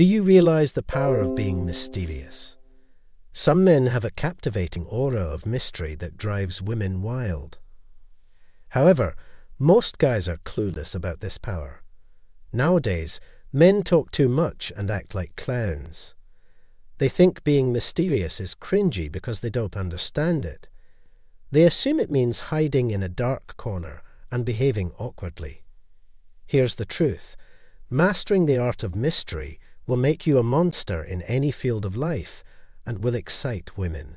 Do you realize the power of being mysterious? Some men have a captivating aura of mystery that drives women wild. However, most guys are clueless about this power. Nowadays, men talk too much and act like clowns. They think being mysterious is cringy because they don't understand it. They assume it means hiding in a dark corner and behaving awkwardly. Here's the truth. Mastering the art of mystery will make you a monster in any field of life and will excite women.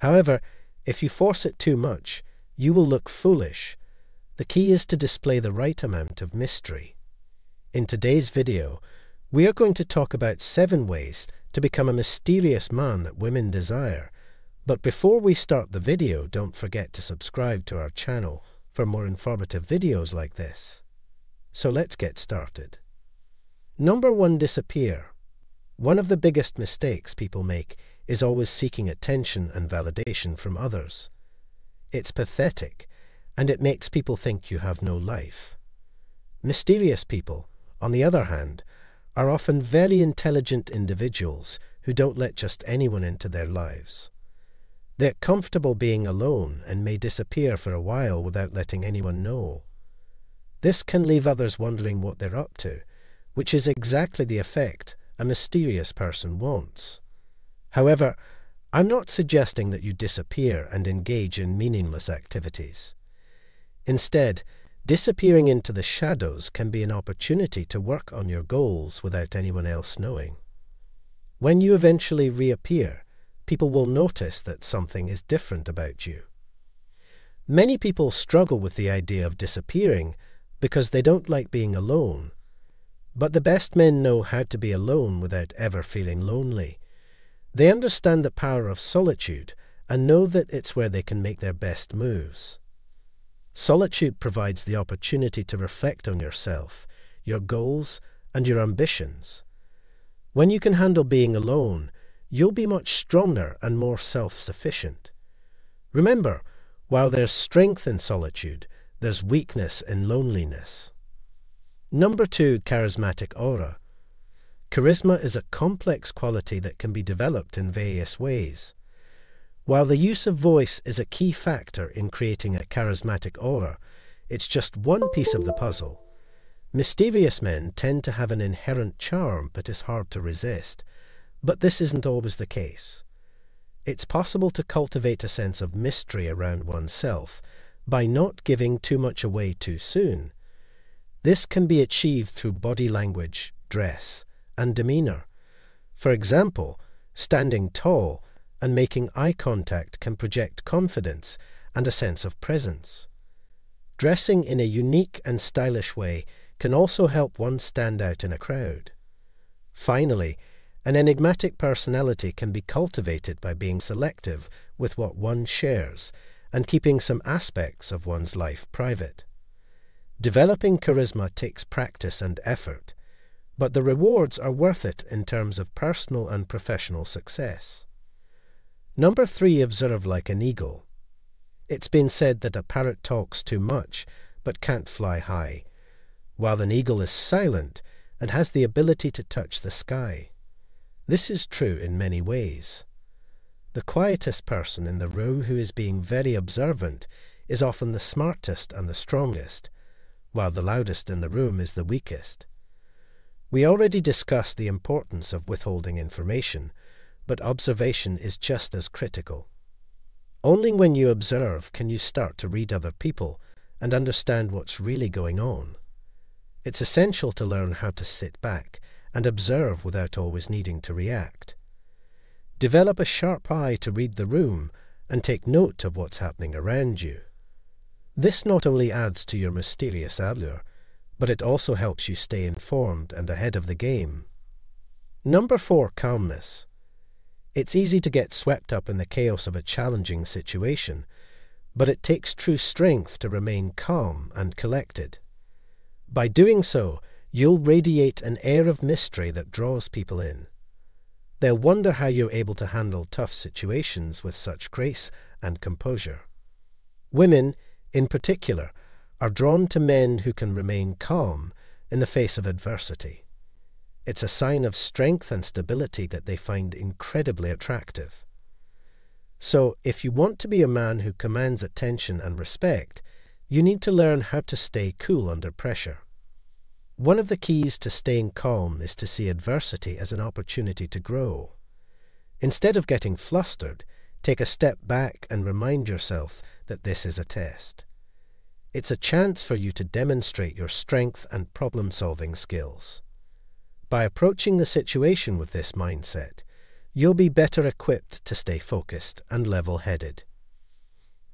However, if you force it too much, you will look foolish. The key is to display the right amount of mystery. In today's video, we are going to talk about seven ways to become a mysterious man that women desire. But before we start the video, don't forget to subscribe to our channel for more informative videos like this. So let's get started. Number one, disappear. One of the biggest mistakes people make is always seeking attention and validation from others. It's pathetic, and it makes people think you have no life. Mysterious people, on the other hand, are often very intelligent individuals who don't let just anyone into their lives. They're comfortable being alone and may disappear for a while without letting anyone know. This can leave others wondering what they're up to, which is exactly the effect a mysterious person wants. However, I'm not suggesting that you disappear and engage in meaningless activities. Instead, disappearing into the shadows can be an opportunity to work on your goals without anyone else knowing. When you eventually reappear, people will notice that something is different about you. Many people struggle with the idea of disappearing because they don't like being alone but the best men know how to be alone without ever feeling lonely. They understand the power of solitude and know that it's where they can make their best moves. Solitude provides the opportunity to reflect on yourself, your goals, and your ambitions. When you can handle being alone, you'll be much stronger and more self-sufficient. Remember, while there's strength in solitude, there's weakness in loneliness. Number two, charismatic aura. Charisma is a complex quality that can be developed in various ways. While the use of voice is a key factor in creating a charismatic aura, it's just one piece of the puzzle. Mysterious men tend to have an inherent charm that is hard to resist, but this isn't always the case. It's possible to cultivate a sense of mystery around oneself by not giving too much away too soon this can be achieved through body language, dress, and demeanor. For example, standing tall and making eye contact can project confidence and a sense of presence. Dressing in a unique and stylish way can also help one stand out in a crowd. Finally, an enigmatic personality can be cultivated by being selective with what one shares and keeping some aspects of one's life private. Developing charisma takes practice and effort, but the rewards are worth it in terms of personal and professional success. Number three, observe like an eagle. It's been said that a parrot talks too much but can't fly high, while an eagle is silent and has the ability to touch the sky. This is true in many ways. The quietest person in the room who is being very observant is often the smartest and the strongest, while the loudest in the room is the weakest. We already discussed the importance of withholding information, but observation is just as critical. Only when you observe can you start to read other people and understand what's really going on. It's essential to learn how to sit back and observe without always needing to react. Develop a sharp eye to read the room and take note of what's happening around you. This not only adds to your mysterious allure, but it also helps you stay informed and ahead of the game. Number four, calmness. It's easy to get swept up in the chaos of a challenging situation, but it takes true strength to remain calm and collected. By doing so, you'll radiate an air of mystery that draws people in. They'll wonder how you're able to handle tough situations with such grace and composure. Women, in particular, are drawn to men who can remain calm in the face of adversity. It's a sign of strength and stability that they find incredibly attractive. So, if you want to be a man who commands attention and respect, you need to learn how to stay cool under pressure. One of the keys to staying calm is to see adversity as an opportunity to grow. Instead of getting flustered, take a step back and remind yourself that this is a test. It's a chance for you to demonstrate your strength and problem solving skills. By approaching the situation with this mindset, you'll be better equipped to stay focused and level headed.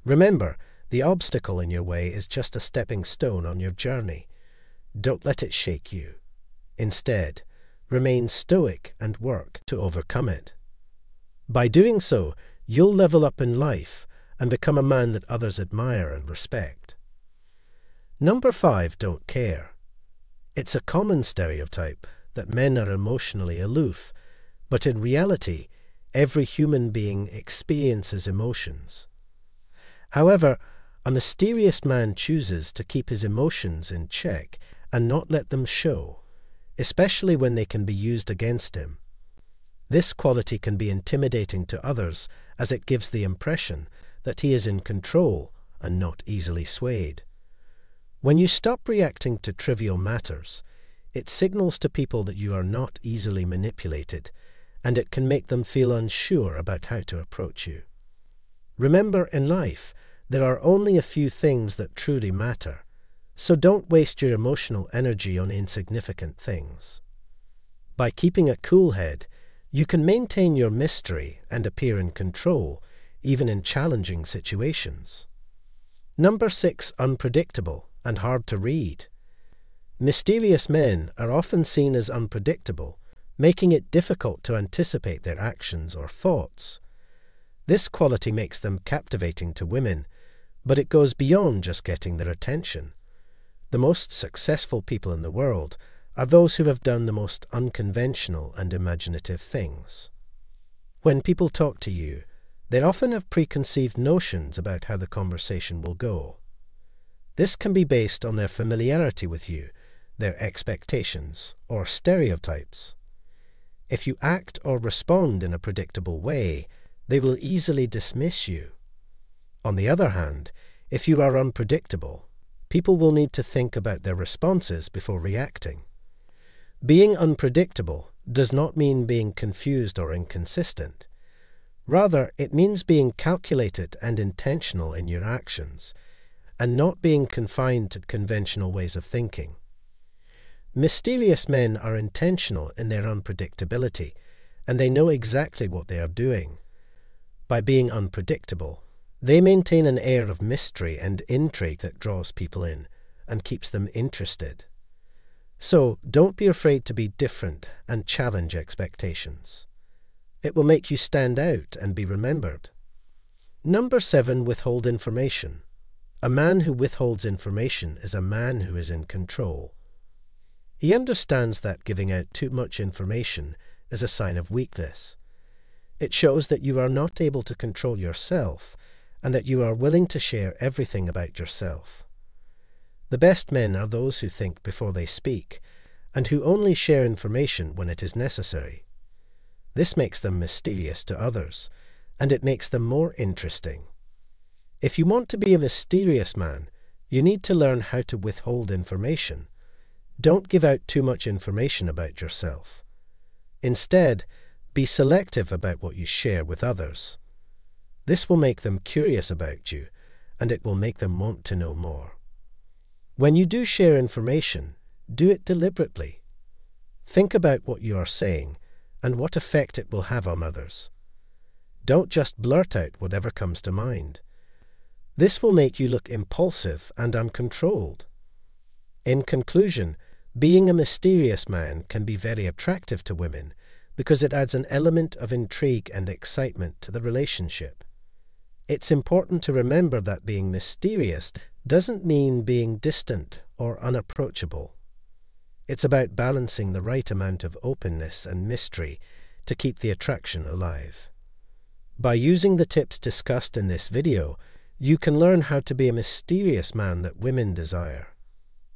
Remember, the obstacle in your way is just a stepping stone on your journey. Don't let it shake you. Instead, remain stoic and work to overcome it. By doing so, you'll level up in life and become a man that others admire and respect. Number five, don't care. It's a common stereotype that men are emotionally aloof, but in reality, every human being experiences emotions. However, a mysterious man chooses to keep his emotions in check and not let them show, especially when they can be used against him. This quality can be intimidating to others as it gives the impression that he is in control and not easily swayed. When you stop reacting to trivial matters, it signals to people that you are not easily manipulated, and it can make them feel unsure about how to approach you. Remember, in life, there are only a few things that truly matter, so don't waste your emotional energy on insignificant things. By keeping a cool head, you can maintain your mystery and appear in control, even in challenging situations. Number six, unpredictable and hard to read. Mysterious men are often seen as unpredictable, making it difficult to anticipate their actions or thoughts. This quality makes them captivating to women, but it goes beyond just getting their attention. The most successful people in the world are those who have done the most unconventional and imaginative things. When people talk to you, they often have preconceived notions about how the conversation will go. This can be based on their familiarity with you their expectations, or stereotypes. If you act or respond in a predictable way, they will easily dismiss you. On the other hand, if you are unpredictable, people will need to think about their responses before reacting. Being unpredictable does not mean being confused or inconsistent. Rather, it means being calculated and intentional in your actions, and not being confined to conventional ways of thinking. Mysterious men are intentional in their unpredictability, and they know exactly what they are doing. By being unpredictable, they maintain an air of mystery and intrigue that draws people in and keeps them interested. So don't be afraid to be different and challenge expectations. It will make you stand out and be remembered. Number seven, withhold information. A man who withholds information is a man who is in control. He understands that giving out too much information is a sign of weakness. It shows that you are not able to control yourself and that you are willing to share everything about yourself. The best men are those who think before they speak and who only share information when it is necessary. This makes them mysterious to others, and it makes them more interesting. If you want to be a mysterious man, you need to learn how to withhold information don't give out too much information about yourself. Instead, be selective about what you share with others. This will make them curious about you, and it will make them want to know more. When you do share information, do it deliberately. Think about what you are saying and what effect it will have on others. Don't just blurt out whatever comes to mind. This will make you look impulsive and uncontrolled. In conclusion, being a mysterious man can be very attractive to women because it adds an element of intrigue and excitement to the relationship. It's important to remember that being mysterious doesn't mean being distant or unapproachable. It's about balancing the right amount of openness and mystery to keep the attraction alive. By using the tips discussed in this video, you can learn how to be a mysterious man that women desire.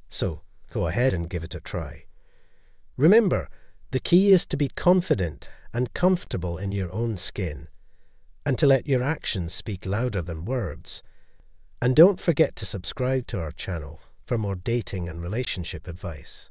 So, go ahead and give it a try. Remember, The key is to be confident and comfortable in your own skin, and to let your actions speak louder than words. And don't forget to subscribe to our channel for more dating and relationship advice.